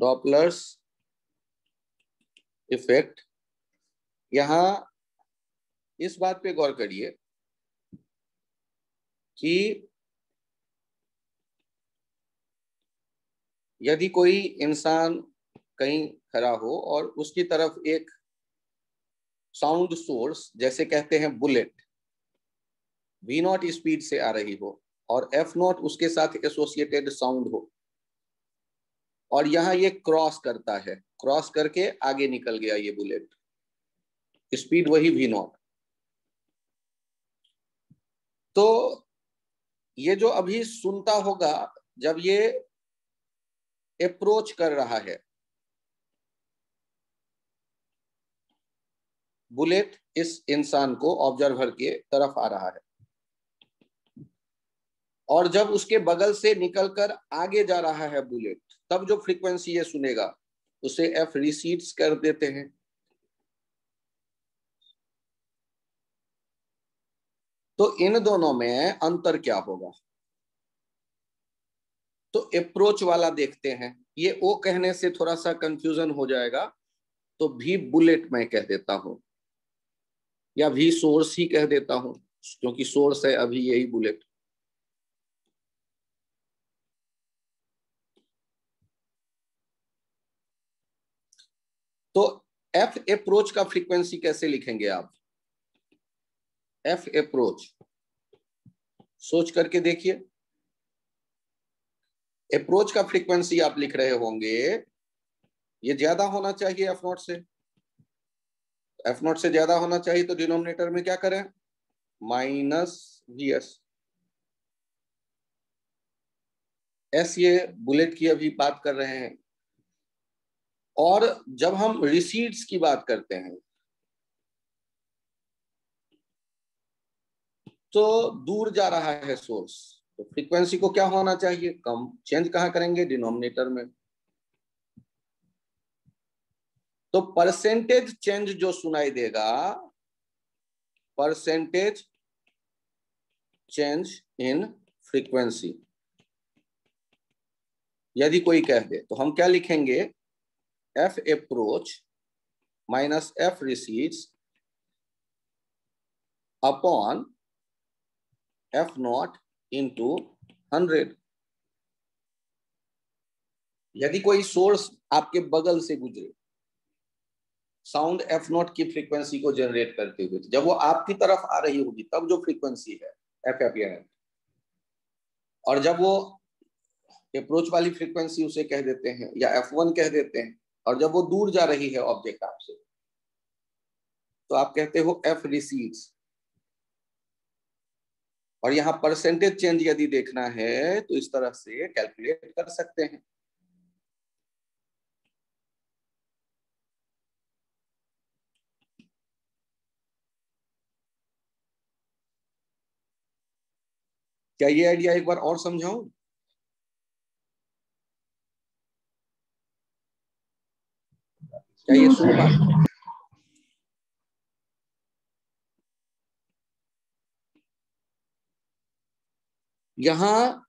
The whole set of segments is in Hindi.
Doppler's effect. यहाँ इस बात पे गौर करिए कि यदि कोई इंसान कहीं खड़ा हो और उसकी तरफ़ एक साउंड सोर्स जैसे कहते हैं बुलेट वी नॉट स्पीड से आ रही हो और एफ़ नॉट उसके साथ एसोसिएटेड साउंड हो और यहाँ ये क्रॉस करता है। क्रॉस करके आगे निकल गया ये बुलेट स्पीड वही वी नॉट तो ये जो अभी सुनता होगा, जब ये अप्रोच कर रहा है बुलेट इस इंसान को ऑब्जर्वर के तरफ़ आ रहा है। और जब उसके बगल से निकलकर आगे जा रहा है बुलेट तब जो फ्रीक्वेंसी ये सुनेगा, उसे एफ़ रिसीट्स कर देते हैं। तो इन दोनों में अंतर क्या होगा? तो अप्रोच वाला देखते हैं। ये ओ कहने से थोड़ा सा कंफ्यूजन हो जाएगा। तो भी बुलेट मैं कह देता हूँ। या भी सोर्स ही कह देता हूँ, क्योंकि सोर्स है, अभी यही बुलेट तो एफ़ अप्रोच का फ्रीक्वेंसी कैसे लिखेंगे आप? एफ़ अप्रोच सोच करके देखिए। अप्रोच का फ्रीक्वेंसी आप लिख रहे होंगे, ये ज़्यादा होना चाहिए एफ़ नोट से। एफ़ नोट से ज़्यादा होना चाहिए तो डिनोमिनेटर में क्या करें? माइनस वी एस एस ये बुलेट की अभी बात कर रहे हैं। और जब हम रिसीट्स की बात करते हैं तो दूर जा रहा है सोर्स तो फ्रीक्वेंसी को क्या होना चाहिए? कम चेंज कहाँ करेंगे? डिनोमिनेटर में। तो परसेंटेज चेंज जो सुनाई देगा परसेंटेज चेंज इन फ्रीक्वेंसी यदि कोई कह दे तो हम क्या लिखेंगे? F approach minus f recedes upon f nought into hundred यदि कोई सोर्स आपके बगल से गुजरे साउंड एफ़ नॉट की फ्रीक्वेंसी को जनरेट करते हुए, जब वो आपकी तरफ़ आ रही होगी, तब जो फ्रीक्वेंसी है एफ़ एफ़ और जब वो अप्रोच वाली फ्रीक्वेंसी उसे कह देते हैं, या एफ़ वन कह देते हैं और जब वो दूर जा रही है ऑब्जेक्ट आपसे तो आप कहते हो एफ़ रिसीव्स और यहाँ परसेंटेज चेंज यदि देखना है तो इस तरह से कैलकुलेट कर सकते हैं। क्या ये आइडिया एक बार और समझाऊं? क्या सुबह। यहाँ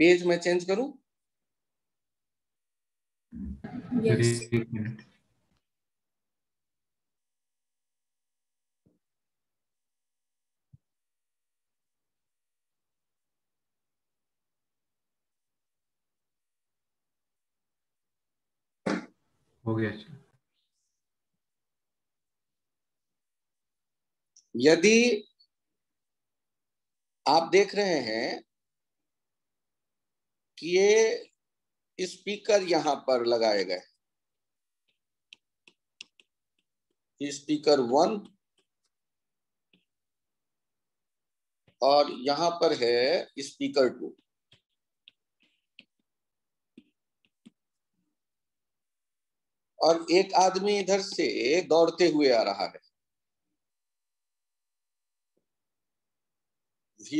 पेज मैं चेंज करूँ? Yes. हो गया अच्छा। यदि आप देख रहे हैं कि ये स्पीकर यहाँ पर लगाए गए। स्पीकर वन और यहाँ पर है स्पीकर टू। और एक आदमी इधर से दौड़ते हुए आ रहा है।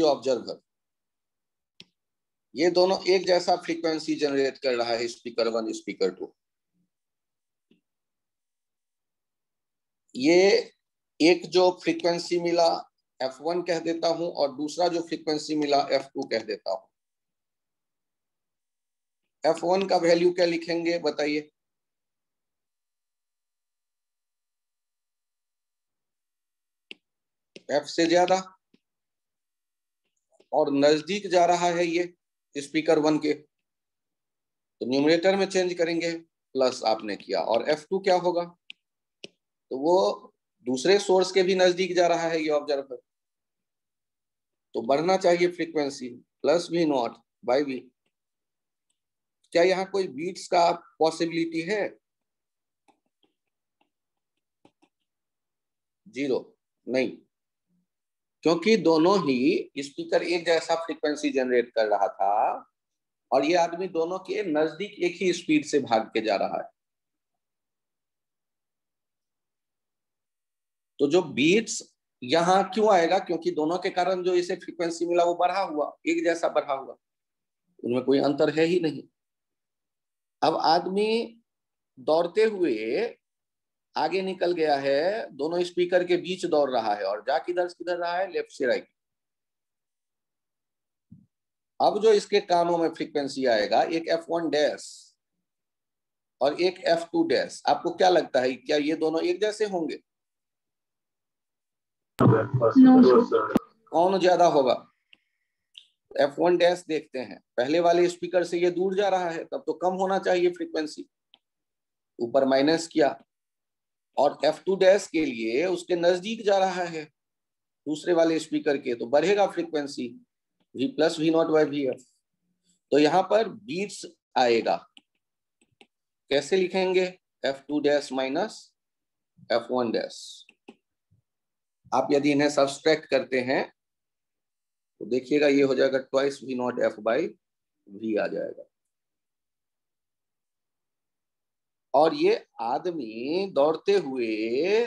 ऑब्जर्वर ये दोनों एक जैसा फ्रीक्वेंसी जनरेट कर रहा है स्पीकर वन स्पीकर टू ये एक जो फ्रीक्वेंसी मिला एफ़ वन कह देता हूँ और दूसरा जो फ्रीक्वेंसी मिला एफ़ टू कह देता हूँ। एफ़ वन का वैल्यू क्या लिखेंगे, बताइए। एफ़ से ज़्यादा और नज़दीक जा रहा है ये स्पीकर वन के। तो न्यूमिनेटर में चेंज करेंगे प्लस आपने किया। और एफ़ टू क्या होगा? तो वो दूसरे सोर्स के भी नज़दीक जा रहा है ये ऑब्जर्वर तो बढ़ना चाहिए frequency plus v nought by v क्या यहाँ कोई बीट्स का पॉसिबिलिटी है? ज़ीरो नहीं। क्योंकि दोनों ही स्पीकर एक जैसा फ्रीक्वेंसी जनरेट कर रहा था और ये आदमी दोनों के नज़दीक एक ही स्पीड से भाग के जा रहा है। तो जो बीट्स यहाँ क्यों आएगा? क्योंकि दोनों के कारण जो इसे फ्रीक्वेंसी मिला वो बढ़ा हुआ, एक जैसा बढ़ा हुआ। उनमें कोई अंतर है ही नहीं। अब आदमी दौड़ते हुए आगे निकल गया है दोनों स्पीकर के बीच दौड़ रहा है और जा किधर किधर रहा है लेफ़्ट से राइट अब जो इसके कानों में फ्रीक्वेंसी आएगा एक एफ़ वन डैश और एक एफ़ टू डैश आपको क्या लगता है क्या ये दोनों एक जैसे होंगे? कौन ज़्यादा होगा? एफ़ वन डैश देखते हैं। पहले वाले स्पीकर से ये दूर जा रहा है तब तो कम होना चाहिए फ्रीक्वेंसी ऊपर माइनस किया। और एफ़ टू डैश के लिए उसके नज़दीक जा रहा है दूसरे वाले स्पीकर के तो बढ़ेगा frequency v plus v nought by v f तो यहाँ पर बीट्स आएगा। कैसे लिखेंगे? F two dash minus f one dash आप यदि इन्हें सब्सट्रैक्ट करते हैं तो देखिएगा ये हो जाएगा twice v nought f by v आ जाएगा। और ये आदमी दौड़ते हुए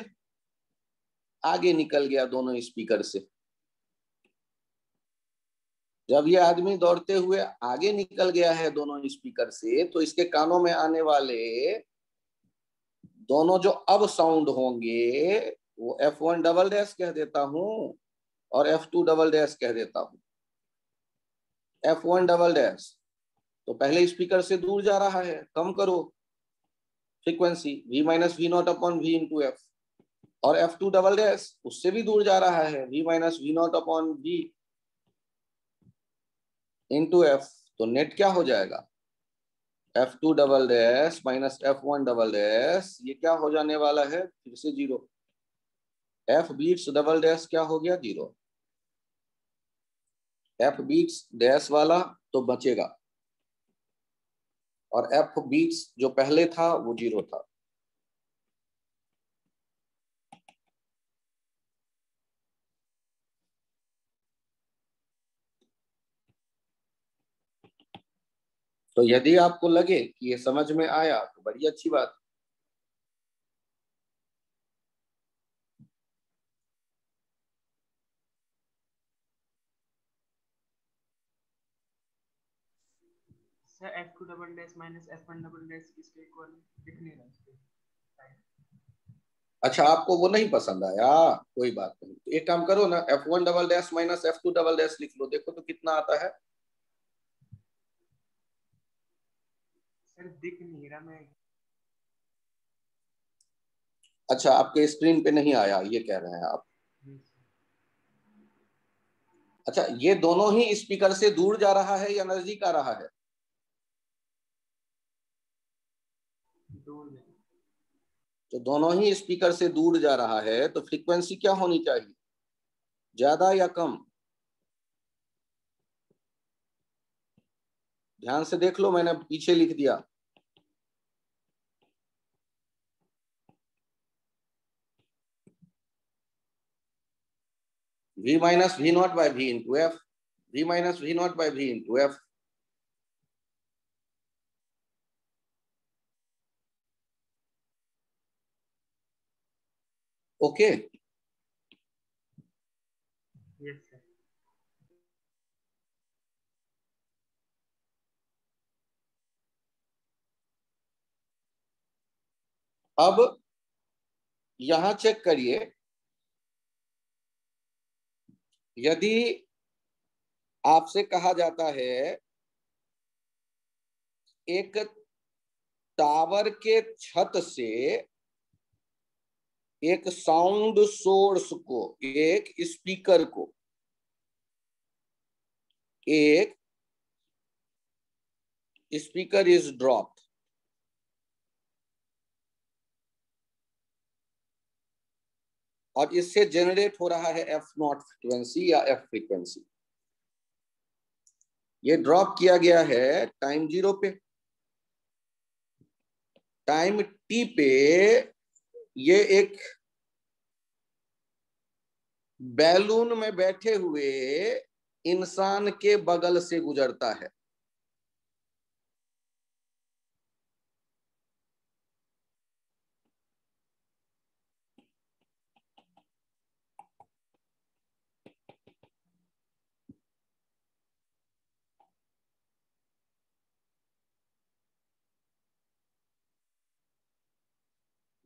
आगे निकल गया दोनों स्पीकर से। जब ये आदमी दौड़ते हुए आगे निकल गया है दोनों स्पीकर से तो इसके कानों में आने वाले दोनों जो अब साउंड होंगे, वो एफ़ वन डबल डैश कह देता हूँ और एफ़ टू डबल डैश कह देता हूँ। एफ़ वन डबल डैश तो पहले स्पीकर से दूर जा रहा है, कम करो। Frequency v minus v nought upon v into f और एफ़ टू डबल डैश उससे भी दूर जा रहा है। V minus v nought upon v into f तो नेट क्या हो जाएगा? F two double dash minus f one double dash ये क्या हो जाने वाला है? फिर से zero f beats double dash क्या हो गया? ज़ीरो एफ़ बीट्स डैश वाला तो बचेगा। और एफ़ बीट्स जो पहले था, वो ज़ीरो था। तो यदि आपको लगे कि ये समझ में आया तो बड़ी अच्छी बात। Sir f two double dash minus f one double dash इसके इक्वल दिख नहीं रहा अच्छा आपको वो नहीं पसंद आया? कोई बात नहीं। तो एक काम करो ना f one double dash minus f two double dash लिख लो। देखो तो कितना आता है। सर दिख नहीं रहा मैं। अच्छा आपके स्क्रीन पे नहीं आया ये कह रहे हैं आप। अच्छा ये दोनों ही स्पीकर से दूर जा रहा है या नज़दीक आ रहा है? तो दोनों ही स्पीकर से दूर जा रहा है तो फ्रीक्वेंसी क्या होनी चाहिए? ज़्यादा या कम? ध्यान से देख लो, मैंने पीछे लिख दिया। V minus v naught by v into f, v minus v naught by v into f okay अब यहाँ चेक करिए। यदि आपसे कहा जाता है एक टावर के छत से एक साउंड सोर्स को, एक स्पीकर को, एक स्पीकर इज़ ड्रॉप और इससे जनरेट हो रहा है एफ़ नॉट फ्रिक्वेंसी या एफ़ फ्रीक्वेंसी ये ड्रॉप किया गया है टाइम ज़ीरो पे। टाइम टी पे ये एक बैलून में बैठे हुए इंसान के बगल से गुजरता है।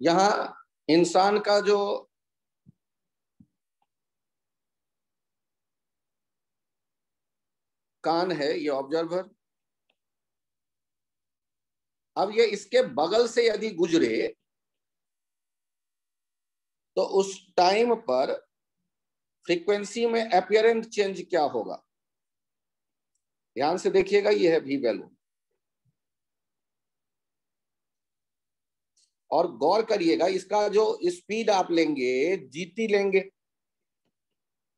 यहाँ इंसान का जो कान है, ये ऑब्जर्वर अब ये इसके बगल से यदि गुजरे तो उस टाइम पर फ्रीक्वेंसी में अपियरेंट चेंज क्या होगा? ध्यान से देखिएगा, ये है भी बैलून और गौर करिएगा, इसका जो स्पीड आप लेंगे जीटी लेंगे।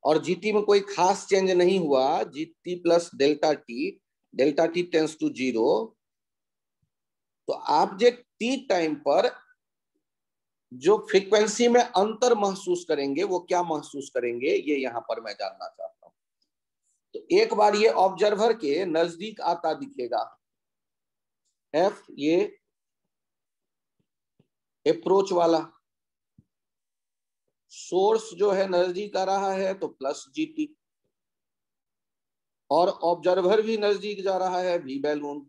और जीटी में कोई खास चेंज नहीं हुआ GT plus delta T delta T tends to zero तो आप जो टी टाइम पर जो फ्रीक्वेंसी में अंतर महसूस करेंगे, वो क्या महसूस करेंगे, ये यहाँ पर मैं जानना चाहता हूँ। तो एक बार ये ऑब्जर्वर के नज़दीक आता दिखेगा। एफ़ ये अप्रोच वाला। सोर्स जो है नज़दीक आ रहा है तो प्लस जीटी और ऑब्जर्वर भी नज़दीक जा रहा है वी बैलून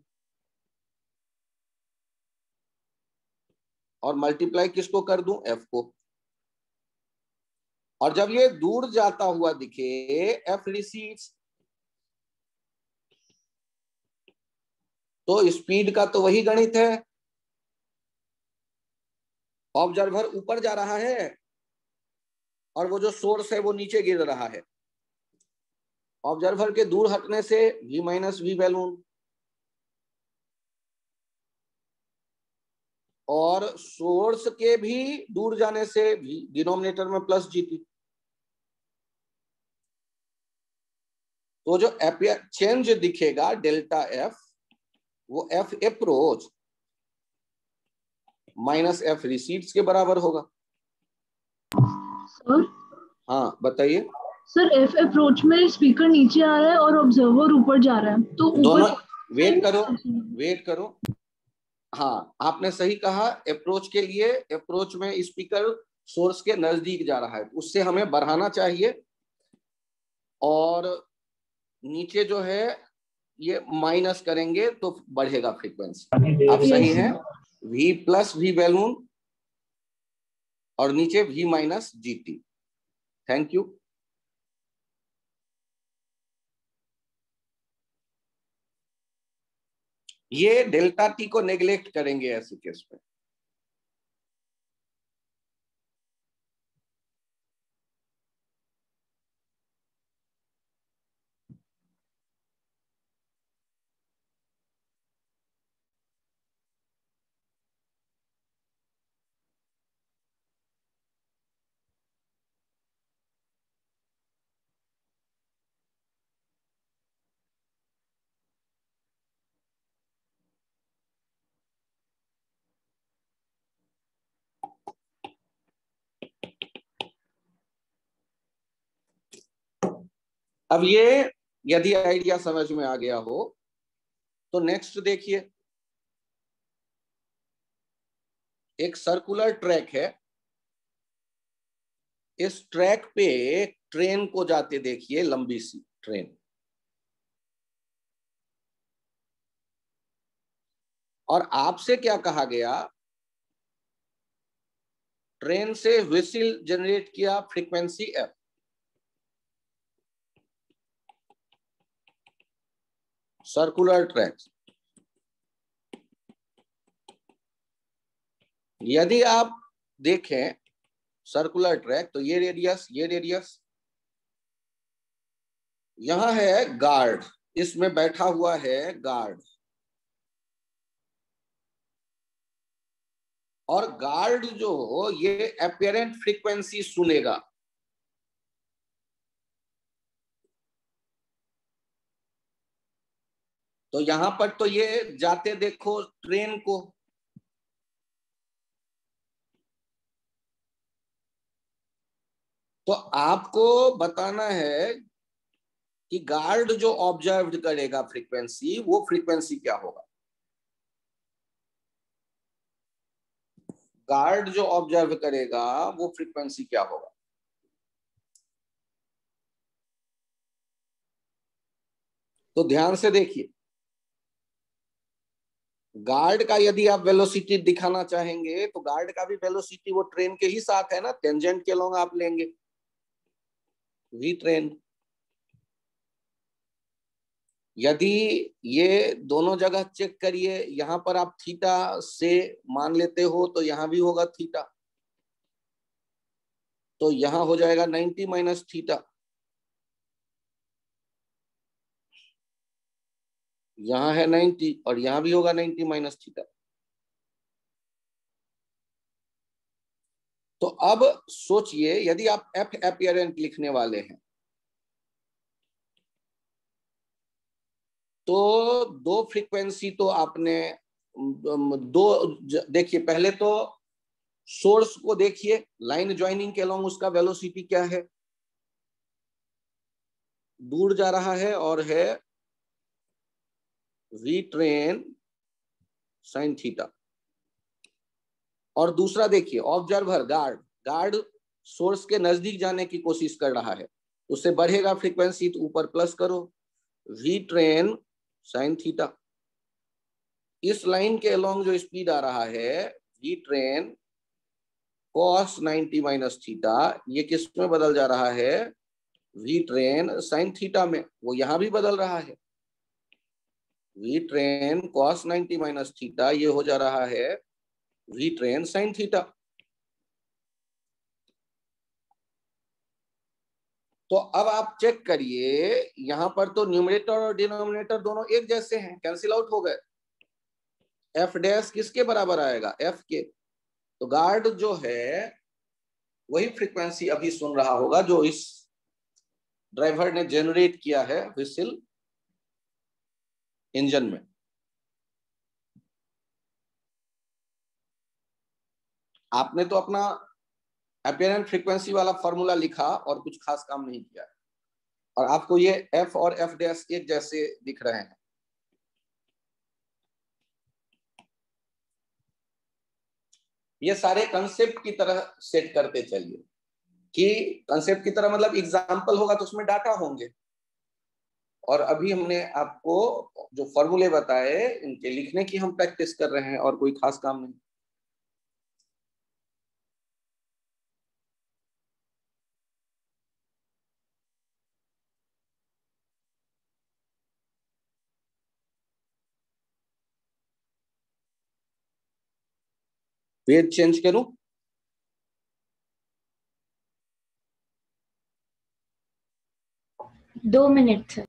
और मल्टीप्लाई किसको कर दूँ? एफ़ को। और जब ये दूर जाता हुआ दिखे एफ़ रिसीव्स तो स्पीड का तो वही गणित है। ऑब्जर्वर ऊपर जा रहा है और वो जो सोर्स है वो नीचे गिर रहा है। ऑब्जर्वर के दूर हटने से वी माइनस वी बैलून और सोर्स के भी दूर जाने से भी डिनोमिनेटर में प्लस जीटी तो जो चेंज दिखेगा डेल्टा एफ़ वो F approach minus F receipts के बराबर होगा। सर? हाँ बताइए। सर एफ़ अप्रोच में स्पीकर नीचे आ रहा है और ऑब्जर्वर ऊपर जा रहा है। तो दोनों ऊपर वेट करो वेट करो। हाँ आपने सही कहा अप्रोच के लिए अप्रोच में स्पीकर सोर्स के नज़दीक जा रहा है। उससे हमें बढ़ाना चाहिए। और नीचे जो है ये माइनस करेंगे तो बढ़ेगा फ्रीक्वेंसी आप सही. हैं? V प्लस वी बैलून और नीचे V minus G T thank you ये डेल्टा टी को नेग्लेक्ट करेंगे ऐसे केस में। अब ये यदि आइडिया समझ में आ गया हो तो नेक्स्ट देखिए। एक सर्कुलर ट्रैक है। इस ट्रैक पे ट्रेन को जाते देखिए, लंबी सी ट्रेन और आपसे क्या कहा गया? ट्रेन से विसिल जनरेट किया फ्रीक्वेंसी एफ़ सर्कुलर ट्रैक यदि आप देखें सर्कुलर ट्रैक तो ये रेडियस ये रेडियस यहाँ है गार्ड इसमें बैठा हुआ है गार्ड और गार्ड जो हो, ये अपेरेंट फ्रीक्वेंसी सुनेगा। तो यहाँ पर तो ये जाते देखो ट्रेन को। तो आपको बताना है कि गार्ड जो ऑब्ज़र्व करेगा फ्रीक्वेंसी, वो फ्रीक्वेंसी क्या होगा? गार्ड जो ऑब्ज़र्व करेगा, वो फ्रीक्वेंसी क्या होगा? तो ध्यान से देखिए। गार्ड का यदि आप वेलोसिटी दिखाना चाहेंगे तो गार्ड का भी वेलोसिटी वो ट्रेन के ही साथ है ना? टेंजेंट के लॉन्ग आप लेंगे। वी ट्रेन यदि ये दोनों जगह चेक करिए, यहाँ पर आप थीटा से मान लेते हो तो यहाँ भी होगा थीटा तो यहाँ हो जाएगा 90 माइनस थीटा यहाँ है 90 और यहाँ भी होगा 90 माइनस थीटा। तो अब सोचिए, यदि आप एफ़ अपियरेंट लिखने वाले हैं तो दो फ्रीक्वेंसी तो आपने दो देखिए, पहले तो सोर्स को देखिए लाइन ज्वाइनिंग के अलोंग उसका वेलोसिटी क्या है? दूर जा रहा है और है वी ट्रेन साइन थीटा और दूसरा देखिए ऑब्जर्वर गार्ड गार्ड सोर्स के नज़दीक जाने की कोशिश कर रहा है। उससे बढ़ेगा फ्रीक्वेंसी तो ऊपर प्लस करो। वी ट्रेन साइन थीटा इस लाइन के अलोंग जो स्पीड आ रहा है V train cos 90 minus theta ये किसमें बदल जा रहा है? वी ट्रेन साइन थीटा में। वो यहाँ भी बदल रहा है। V train cos 90 minus theta ये हो जा रहा है वी ट्रेन साइन थीटा तो अब आप चेक करिए, यहाँ पर तो न्यूमिनेटर और डिनोमिनेटर दोनों एक जैसे हैं कैंसिल आउट हो गए। एफ़ डैश किसके बराबर आएगा? एफ़ के। तो गार्ड जो है, वही फ्रीक्वेंसी अभी सुन रहा होगा, जो इस ड्राइवर ने जनरेट किया है विसिल इंजन में। आपने तो अपना अपेरेंट फ्रीक्वेंसी वाला फॉर्मूला लिखा और कुछ खास काम नहीं किया। और आपको ये एफ़ और एफ़ डैश एक जैसे दिख रहे हैं। ये सारे कंसेप्ट की तरह सेट करते चलिए। कि कंसेप्ट की तरह मतलब एग्ज़ाम्पल होगा तो उसमें डाटा होंगे। और अभी हमने आपको जो फॉर्मूले बताए, इनके लिखने की हम प्रैक्टिस कर रहे हैं और कोई खास काम नहीं। पेज चेंज करूँ दो मिनट। सर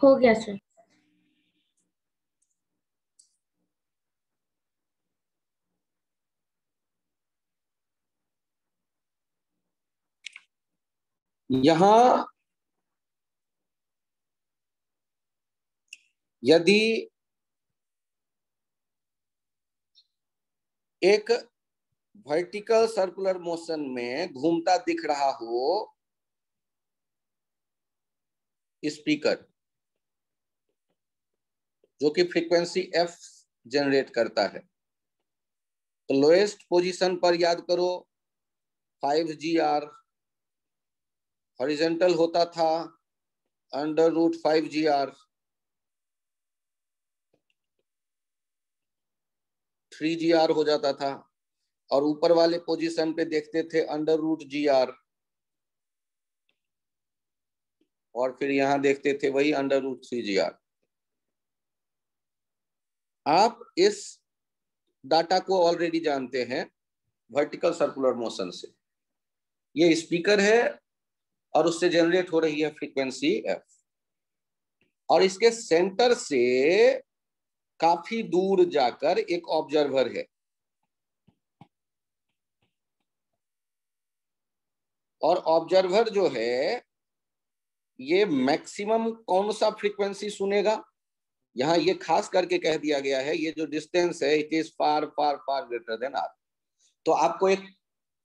हो गया सर यहाँ यदि एक वर्टिकल सर्कुलर मोशन में घूमता दिख रहा हो स्पीकर जो कि फ्रीक्वेंसी एफ़ जनरेट करता है। तो लोएस्ट पोजीशन पर याद करो फाइव जी आर हॉरिजेंटल होता था under root five G R three G R हो जाता था। और ऊपर वाले पोजीशन पे देखते थे अंडर रूट जी आर और फिर यहाँ देखते थे वही under root three G R आप इस डाटा को ऑलरेडी जानते हैं वर्टिकल सर्कुलर मोशन से। ये स्पीकर है और उससे जनरेट हो रही है फ्रीक्वेंसी एफ़ और इसके सेंटर से काफ़ी दूर जाकर एक ऑब्जर्वर है। और ऑब्जर्वर जो है, ये मैक्सिमम कौन सा फ्रीक्वेंसी सुनेगा? यहाँ ये खास करके कह दिया गया है, ये जो डिस्टेंस है it is far far far greater than R तो आपको एक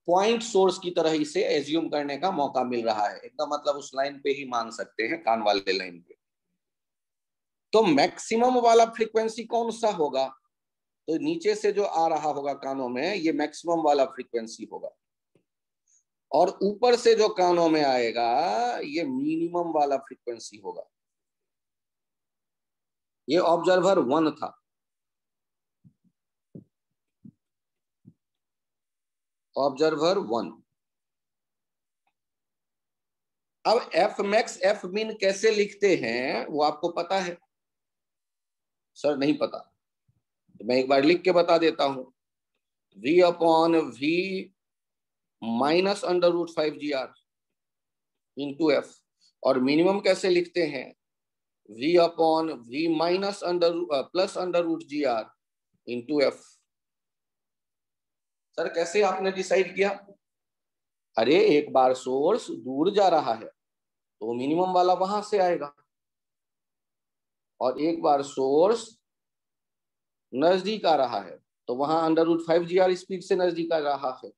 पॉइंट सोर्स की तरह इसे एज्यूम करने का मौका मिल रहा है। एकदम मतलब उस लाइन पे ही मान सकते हैं, कान वाले लाइन पे। तो मैक्सिमम वाला फ्रीक्वेंसी कौन सा होगा? तो नीचे से जो आ रहा होगा कानों में, ये मैक्सिमम वाला फ्रीक्वेंसी होगा। और ऊपर से जो कानों में आएगा, ये मिनिमम वाला फ्रीक्वेंसी होगा। ये ऑब्जर्वर वन था। ऑब्जर्वर वन अब एफ़ मैक्स एफ़ मिन कैसे लिखते हैं, वो आपको पता है। सर, नहीं पता। तो मैं एक बार लिख के बता देता हूँ। V upon V minus under root five G R into F और मिनिमम कैसे लिखते हैं? V upon v minus under plus under root G R into F sir कैसे आपने डिसाइड किया? अरे, एक बार सोर्स दूर जा रहा है तो मिनिमम वाला वहाँ से आएगा। और एक बार सोर्स नज़दीक आ रहा है तो वहाँ under root five G speed से नज़दीक आ रहा है।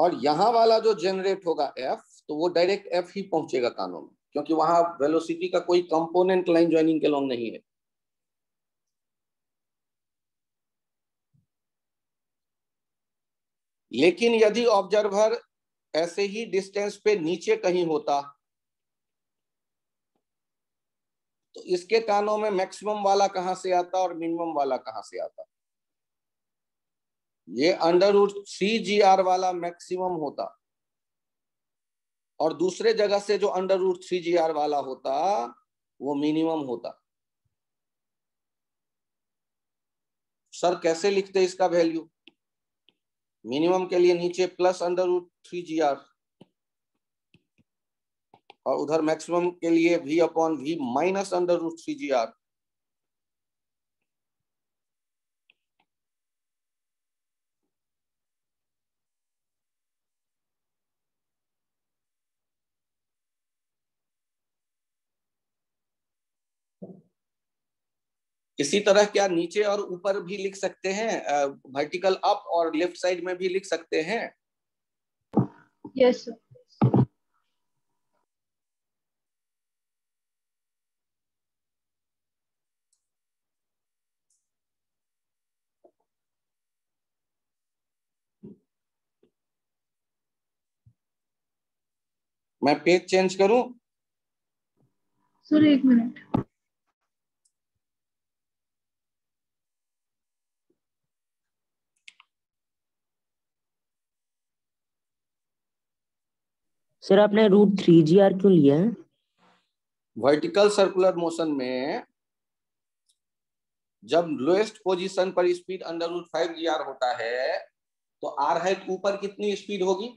और यहाँ वाला जो जनरेट होगा एफ़ तो वो डायरेक्ट एफ़ ही पहुंचेगा कानों में क्योंकि वहाँ वेलोसिटी का कोई कंपोनेंट लाइन ज्वाइनिंग के लॉन्ग नहीं है। लेकिन यदि ऑब्जर्वर ऐसे ही डिस्टेंस पे नीचे कहीं होता तो इसके कानों में मैक्सिमम वाला कहाँ से आता और मिनिमम वाला कहाँ से आता? ये under root three G R वाला मैक्सिमम होता। और दूसरे जगह से जो under root three G R वाला होता, वो मिनिमम होता। सर कैसे लिखते इसका वैल्यू मिनिमम के लिए नीचे plus under root three G R और उधर मैक्सिमम के लिए V upon V minus under root three G R इसी तरह क्या नीचे और ऊपर भी लिख सकते हैं? वर्टिकल अप और लेफ़्ट साइड में भी लिख सकते हैं? यस सर मैं पेज चेंज करूँ? सर एक मिनट सर आपने रूट थ्री जी आर क्यों लिया है? वर्टिकल सर्कुलर मोशन में जब लोएस्ट पोजीशन पर speed under root five G R होता है तो आर हाइट ऊपर कितनी स्पीड होगी?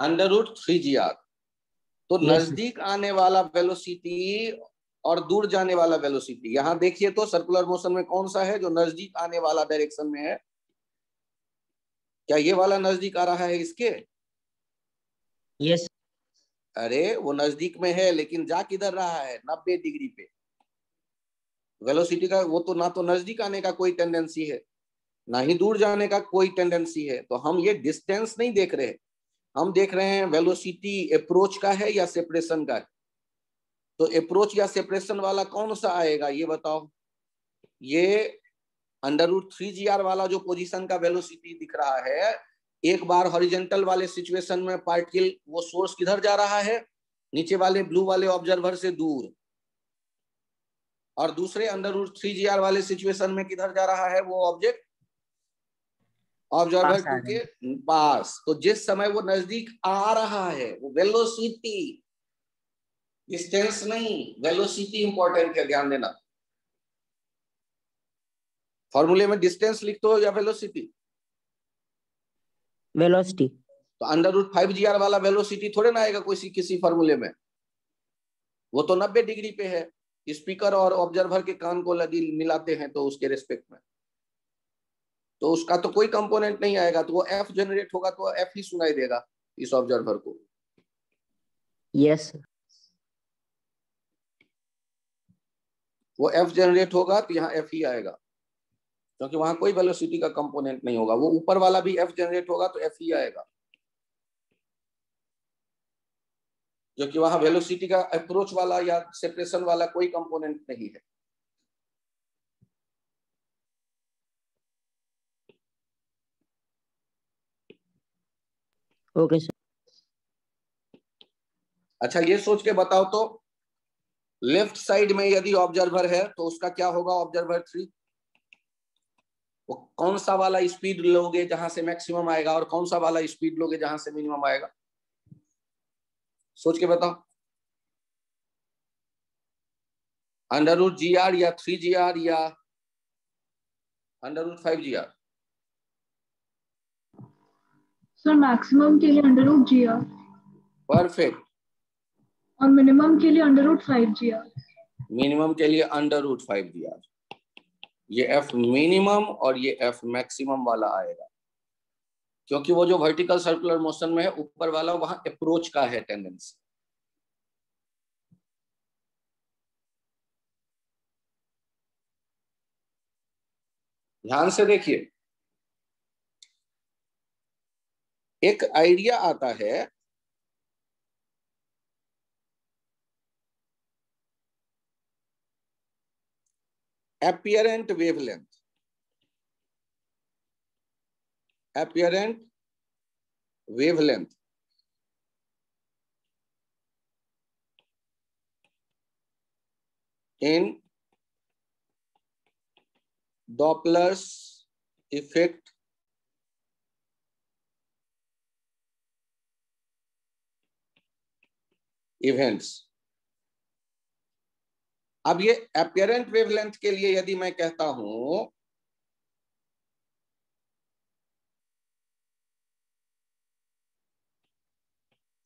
Under root three G R तो नज़दीक आने वाला वेलोसिटी और दूर जाने वाला वेलोसिटी यहाँ देखिए तो सर्कुलर मोशन में कौन सा है जो नज़दीक आने वाला डायरेक्शन में है? क्या ये वाला नज़दीक आ रहा है इसके? यस अरे वो नज़दीक में है लेकिन जा किधर रहा है नब्बे डिग्री पे। वेलोसिटी का वो तो ना तो नज़दीक आने का कोई टेंडेंसी है ना ही दूर जाने का कोई टेंडेंसी है। तो हम ये डिस्टेंस नहीं देख रहे। हम देख रहे हैं वेलोसिटी अप्रोच का है या सेपरेशन का है? तो अप्रोच या सेपरेशन वाला कौन सा आएगा ये बताओ। ये under root three G R वाला जो पोजीशन का वेलोसिटी दिख रहा है एक बार हॉरिजेंटल वाले सिचुएशन में पार्टिकल वो सोर्स किधर जा रहा है? नीचे वाले ब्लू वाले ऑब्जर्वर से दूर। और दूसरे under root three G R वाले सिचुएशन में किधर जा रहा है वो ऑब्जेक्ट ऑब्जर्वर टू के पास। तो जिस समय वो नज़दीक आ रहा है वो वेलोसिटी डिस्टेंस नहीं वेलोसिटी इंपॉर्टेंट है ध्यान देना। फॉर्मूले में डिस्टेंस लिखते हो या वेलोसिटी वेलोसिटी तो under root five G R वाला वेलोसिटी थोड़े ना आएगा किसी किसी फॉर्मूले में। वो तो नब्बे डिग्री पे है। स्पीकर और ऑब्जर्वर के कान को लगी मिलाते हैं तो उसके रिस्पेक्ट में। तो उसका तो कोई कंपोनेंट नहीं आएगा। तो वो एफ़ जनरेट होगा तो एफ़ ही सुनाई देगा इस ऑब्जर्वर को। यस वो एफ़ जनरेट होगा तो यहाँ एफ़ ही आएगा। क्योंकि वहाँ कोई वेलोसिटी का कंपोनेंट नहीं होगा। वो ऊपर वाला भी एफ़ जनरेट होगा तो एफ़ ही आएगा। क्योंकि वहाँ वेलोसिटी का अप्रोच वाला या सेपरेशन वाला कोई कंपोनेंट नहीं है। ओके सर अच्छा ये सोच के बताओ तो लेफ़्ट साइड में यदि ऑब्जर्वर है तो उसका क्या होगा ऑब्जर्वर थ्री वो कौन सा वाला स्पीड लोगे जहाँ से मैक्सिमम आएगा और कौन सा वाला स्पीड लोगे जहाँ से मिनिमम आएगा? सोच के बताओ। अंडर रूट जी आर या थ्री जी आर या under root five G R sir maximum के लिए under root G R perfect. और मिनिमम के लिए under root five G R minimum के लिए under root five G R ये एफ़ मिनिमम और ये एफ़ मैक्सिमम वाला आएगा। क्योंकि वो जो वर्टिकल सर्कुलर मोशन में है, ऊपर वाला वहाँ अप्रोच का है टेंडेंसी ध्यान से देखिए। एक आइडिया आता है apparent wavelength. Apparent wavelength. In Doppler's effect events अब ये अपियरेंट वेवलेंथ के लिए यदि मैं कहता हूँ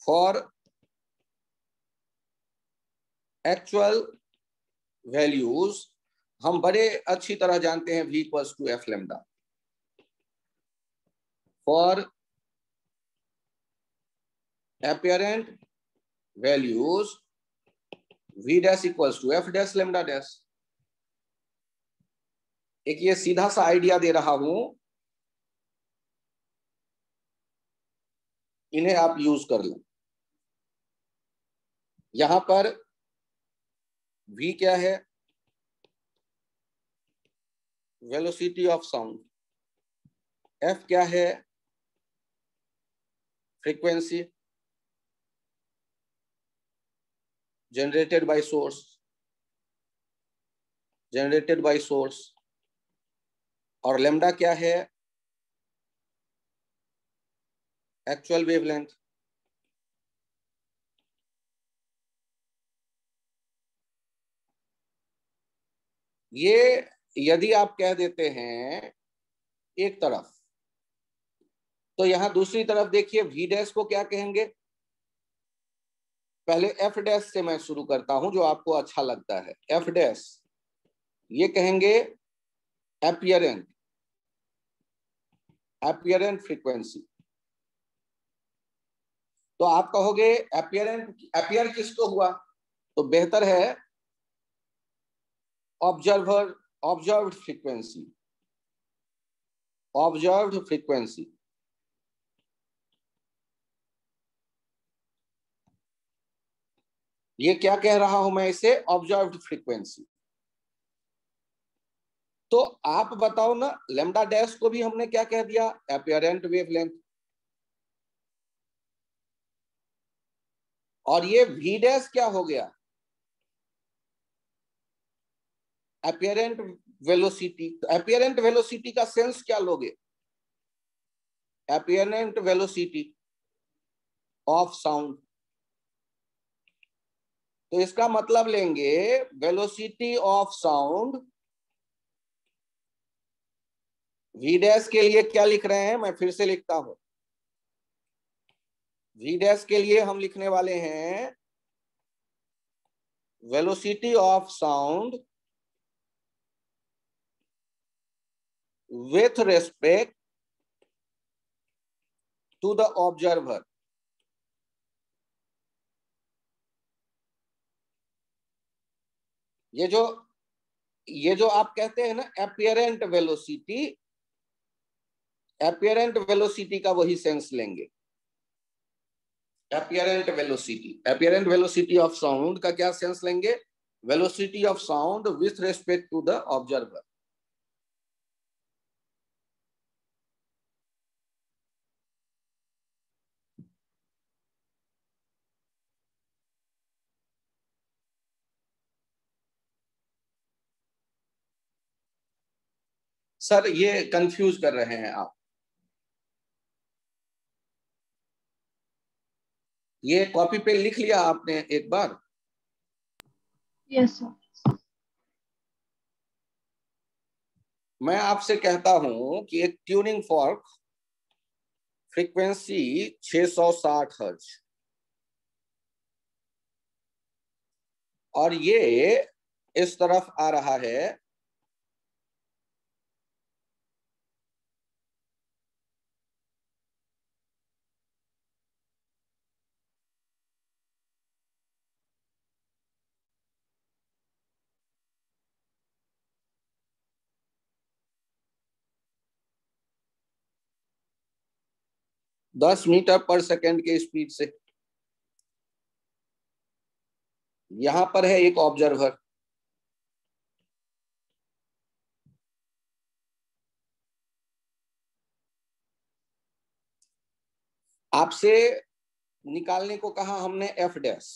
फॉर एक्चुअल वैल्यूज़ हम बड़े अच्छी तरह जानते हैं V equals to F lambda for apparent values v dash equals to f dash lambda dash. एक ये सीधा सा आइडिया दे रहा हूँ। इन्हें आप यूज़ कर लो। यहाँ पर v क्या है? वेलोसिटी ऑफ़ साउंड f क्या है? Frequency generated by source. Generated by source. और लेमडा क्या है? एक्चुअल वेवलेंथ ये यदि आप कह देते हैं एक तरफ़ तो यहाँ दूसरी तरफ़ देखिए वी डैश को क्या कहेंगे? पहले एफ़ डैश से मैं शुरू करता हूँ, जो आपको अच्छा लगता है। एफ़ डैश ये कहेंगे एपियरेंट एपियरेंट फ्रीक्वेंसी तो आप कहोगे अपियरेंट एपियर किसको हुआ? तो बेहतर है observer observe frequency observe frequency ये क्या कह रहा हूँ मैं इसे? ऑब्ज़र्व फ्रीक्वेंसी तो आप बताओ ना लेमडा डैश को भी हमने क्या कह दिया? अपियरेंट वेवलेंथ और ये वी डैश क्या हो गया? अपियरेंट वेलोसिटी तो अपियरेंट वेलोसिटी का सेंस क्या लोगे? अपियरेंट वेलोसिटी ऑफ़ साउंड तो इसका मतलब लेंगे velocity of sound V dash के लिए क्या लिख रहे हैं? मैं फिर से लिखता हूँ। वी डैश के लिए हम लिखने वाले हैं velocity of sound with respect to the observer ये जो ये जो आप कहते हैं ना अपियरेंट वेलोसिटी एपियरेंट वेलोसिटी का वही सेंस लेंगे। Apparent velocity apparent velocity of sound का क्या सेंस लेंगे? Velocity of sound with respect to the observer sir ये कंफ्यूज कर रहे हैं आप। ये कॉपी पे लिख लिया आपने एक बार? यस सर मैं आपसे कहता हूँ कि एक ट्यूनिंग फॉर्क फ्रीक्वेंसी 660 हर्ज और ये इस तरफ़ आ रहा है दस मीटर पर सेकेंड के स्पीड से। यहाँ पर है एक ऑब्जर्वर। आपसे निकालने को कहा हमने एफ़ डैश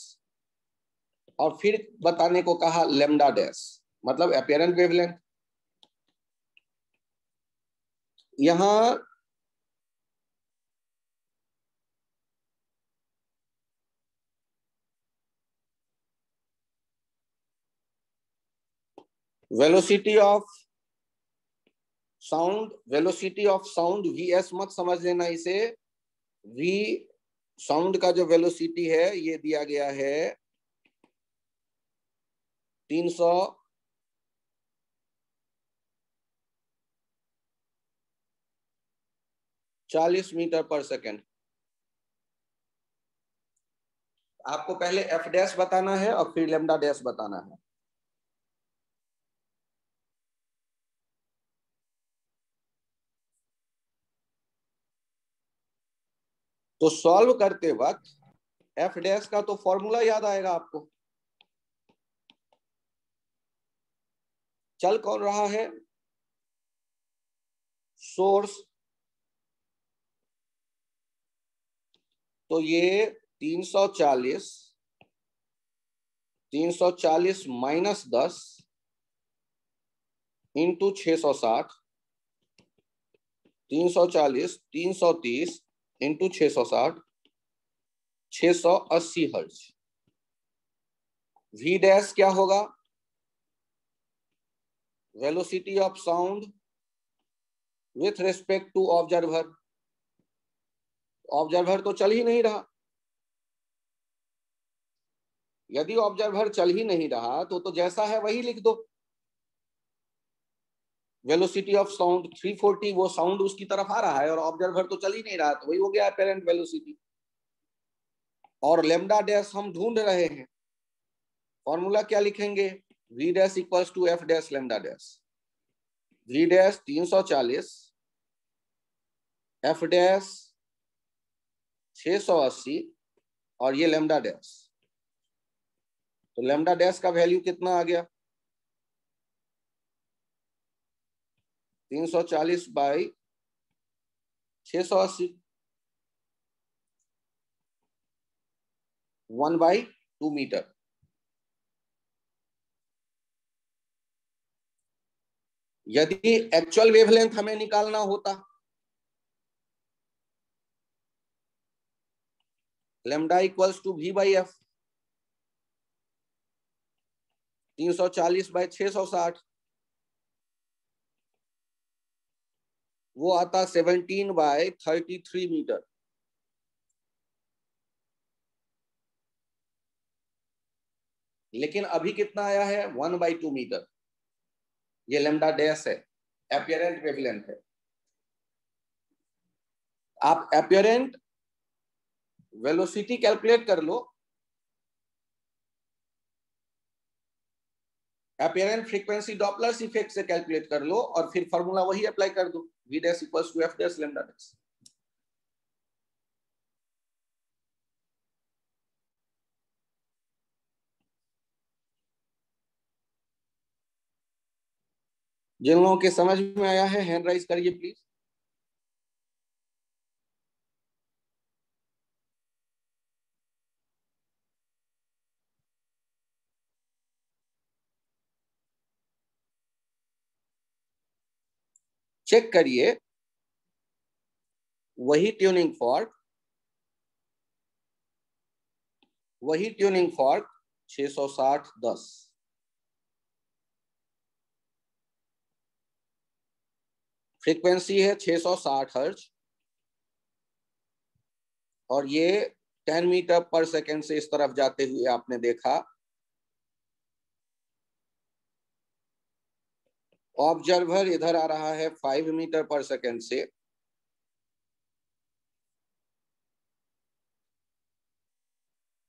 और फिर बताने को कहा लेमडा डैश मतलब अपियरेंट वेवलेंथ यहाँ velocity of sound velocity of sound V S मत समझ लेना इसे। वी साउंड का जो वेलोसिटी है, ये दिया गया है तीन सौ चालीस मीटर पर सेकेंड। आपको पहले एफ़ डैश बताना है और फिर लेमडा डैश बताना है। तो सॉल्व करते वक्त एफ़ डैश का तो फॉर्मूला याद आएगा आपको। चल कौन रहा है? सोर्स तो ये 340 340 माइनस दस इंटू छ सौ साठ, तीन सौ चालीस, तीन सौ तीस इंटू छह सौ साठ छ सौ अस्सी हर्ज वी डैश क्या होगा? Velocity of sound with respect to observer observer तो चल ही नहीं रहा। यदि ऑब्जर्वर चल ही नहीं रहा तो तो जैसा है वही लिख दो। वेलोसिटी ऑफ़ साउंड 340 वो साउंड उसकी तरफ़ आ रहा है और ऑब्जर्वर तो चल ही नहीं रहा तो वही हो गया अपेरेंट वेलोसिटी और लेमडा डैश हम ढूंढ रहे हैं। फॉर्मूला क्या लिखेंगे? V dash equals to F dash lambda dash V dash तीन सौ चालीस एफ़ डैश छ सौ अस्सी और ये लेमडा डैश तो लेमडा डैश का वैल्यू कितना आ गया? तीन सौ चालीस बाई छ सौ अस्सी। One by two metre. यदि एक्चुअल वेवलेंथ हमें निकालना होता lambda equals to v by f तीन सौ चालीस बाई छ सौ साठ। वो आता seventeen by thirty three metre लेकिन अभी कितना आया है? वन बाई टू मीटर ये लेमडा डैश है. एपियरेंट वेवलेंथ है. आप एपियरेंट वेलोसिटी कैलकुलेट कर लो. एपियरेंट फ्रीक्वेंसी डॉपलर्स इफ़ेक्ट से कैलकुलेट कर लो और फिर फॉर्मूला वही अप्लाई कर दो. V dash equals to f dash lambda dash. जिन लोगों के समझ में आया है हैंड राइज करिए प्लीज़ चेक करिए। वही ट्यूनिंग फॉर्क वही ट्यूनिंग फॉर्क 660 10 फ्रीक्वेंसी है 660 हर्ज और ये 10 मीटर पर सेकेंड से इस तरफ़ जाते हुए आपने देखा। ऑब्जर्वर इधर आ रहा है फाइव मीटर पर सेकेंड से।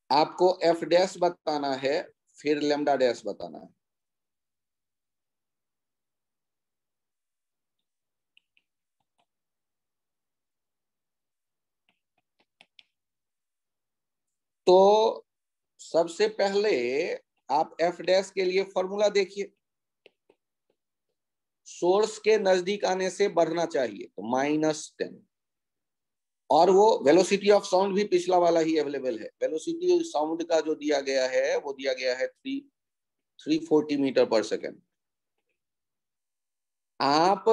आपको एफ़ डैश बताना है, फिर लेमडा डैश बताना है। तो सबसे पहले आप एफ़ डैश के लिए फॉर्मूला देखिए। सोर्स के नज़दीक आने से बढ़ना चाहिए तो माइनस टेन। और वो वेलोसिटी ऑफ़ साउंड भी पिछला वाला ही अवेलेबल है। वेलोसिटी साउंड का जो दिया गया है, वो दिया गया है three three forty meter per second. आप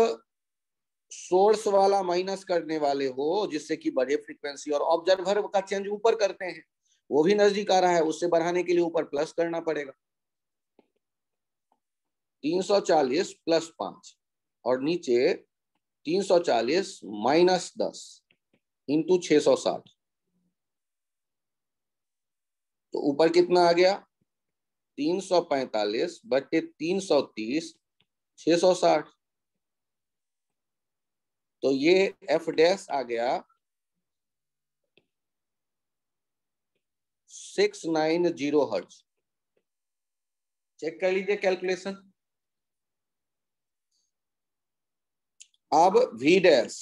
सोर्स वाला माइनस करने वाले हो, जिससे कि बढ़े फ्रीक्वेंसी, और ऑब्जर्वर का चेंज ऊपर करते हैं, वो भी नज़दीक आ रहा है, उससे बढ़ाने के लिए ऊपर प्लस करना पड़ेगा। 340 प्लस पाँच और नीचे 340 माइनस दस इंटू छ सौ साठ। तो ऊपर कितना आ गया? 345 बटे 330 660 तो ये एफ़ डैश आ गया six nine zero hertz check कर लीजिए कैलकुलेशन अब V dash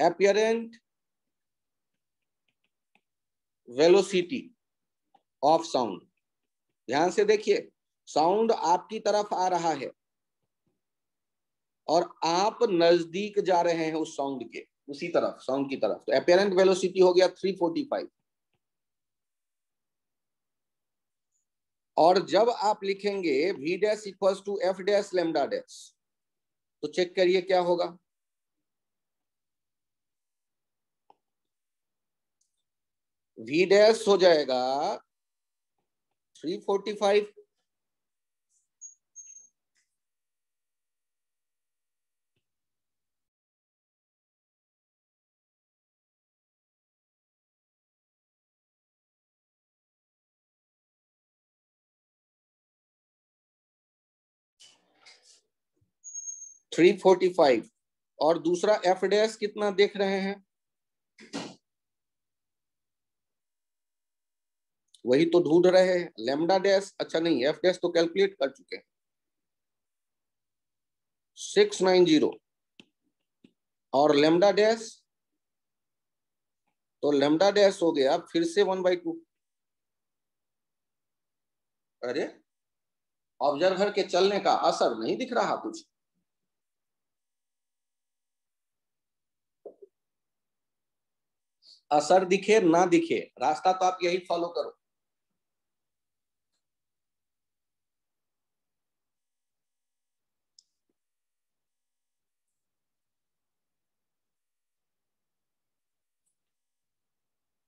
apparent velocity of sound ध्यान से देखिए साउंड आपकी तरफ़ आ रहा है और आप नज़दीक जा रहे हैं उस साउंड के, उसी तरफ़ साउंड की तरफ़। तो अपेरेंट वेलोसिटी हो गया 345 और जब आप लिखेंगे v dash equals to F dash lambda dash तो चेक करिए क्या होगा। वी डैश हो जाएगा 345 थ्री फोर्टी फाइव और दूसरा एफ़ डैश कितना देख रहे हैं? वही तो ढूंढ रहे हैं। लेमडा डैश अच्छा नहीं एफ़ डैश तो कैलकुलेट कर चुके हैं। सिक्स नाइन ज़ीरो और लेमडा डैश तो लेमडा डैश हो गया, अब फिर से वन बाई टू अरे ऑब्जर्वर के चलने का असर नहीं दिख रहा कुछ। असर दिखे ना दिखे रास्ता तो आप यही फॉलो करो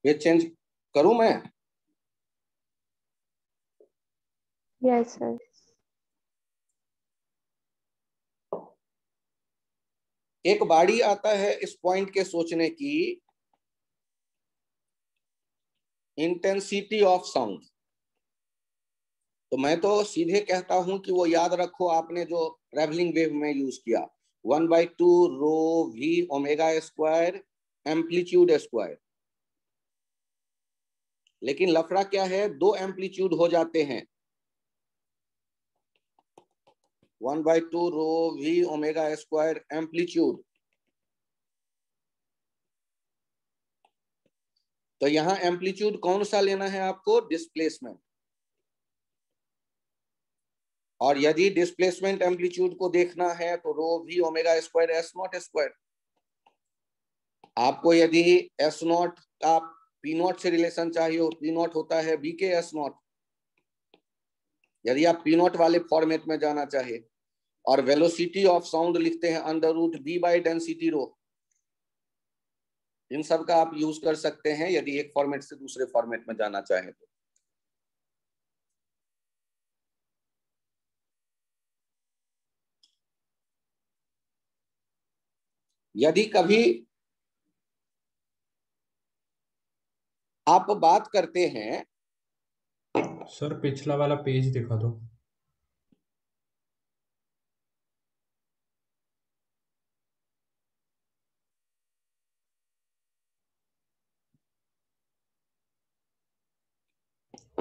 ये चेंज करूँ मैं Yes, sir. एक बाड़ी आता है इस पॉइंट के सोचने की इंटेंसिटी ऑफ़ साउंड तो मैं तो सीधे कहता हूँ कि वो याद रखो आपने जो ट्रेवलिंग वेव में यूज़ किया। One by two rho V omega square amplitude square लेकिन लफड़ा क्या है? दो एम्पलीट्यूड हो जाते हैं। One by two rho V omega square amplitude तो यहाँ एम्पलीट्यूड कौन सा लेना है आपको? डिस्प्लेसमेंट और यदि डिस्प्लेसमेंट एम्पलीट्यूड को देखना है तो rho V omega square S naught square आपको यदि एस नॉट का पी नॉट से रिलेशन चाहिए पी नॉट होता है बी के एस नॉट यदि आप पी नॉट वाले फॉर्मेट में जाना चाहे, और वेलोसिटी ऑफ़ साउंड लिखते हैं under root B by density rho इन सब का आप यूज़ कर सकते हैं, यदि एक फॉर्मेट से दूसरे फॉर्मेट में जाना चाहे तो। यदि कभी आप बात करते हैं, सर, पिछला वाला पेज दिखा दो।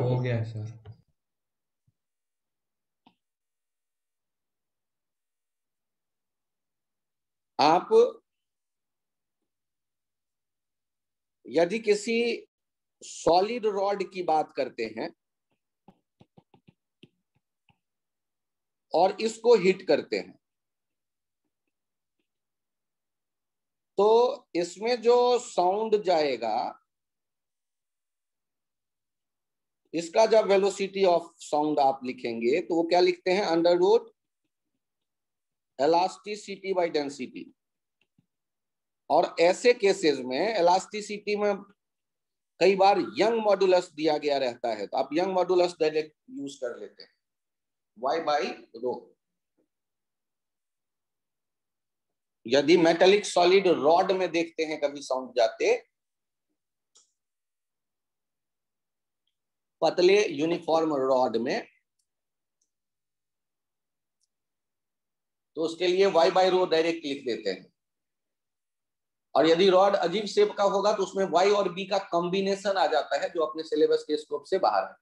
हो गया है सर। आप यदि किसी सॉलिड रॉड की बात करते हैं और इसको हिट करते हैं तो इसमें जो साउंड जाएगा इसका जब वेलोसिटी ऑफ़ साउंड आप लिखेंगे तो वो क्या लिखते हैं? Under root elasticity by density और ऐसे केसेस में एलास्टिसिटी में कई बार यंग मॉडुलस दिया गया रहता है तो आप यंग मॉडुलस डायरेक्ट यूज़ कर लेते हैं। वाई बाई रो यदि मेटेलिक सॉलिड रॉड में देखते हैं, कभी साउंड जाते पतले यूनिफॉर्म रॉड में। तो उसके लिए वाई बाई रो डायरेक्ट लिख देते हैं। और यदि रॉड अजीब शेप का होगा तो उसमें वाई और बी का कॉम्बिनेशन आ जाता है, जो अपने सिलेबस के स्कोप से बाहर है।